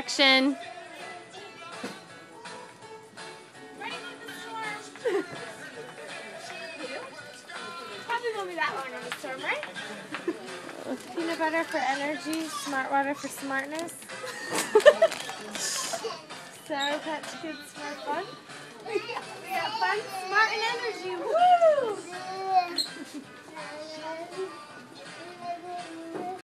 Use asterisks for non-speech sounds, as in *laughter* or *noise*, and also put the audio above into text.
Action. *laughs* Peanut butter for energy, smart water for smartness. Sour Patch Kids for fun. We got fun, smart, and energy.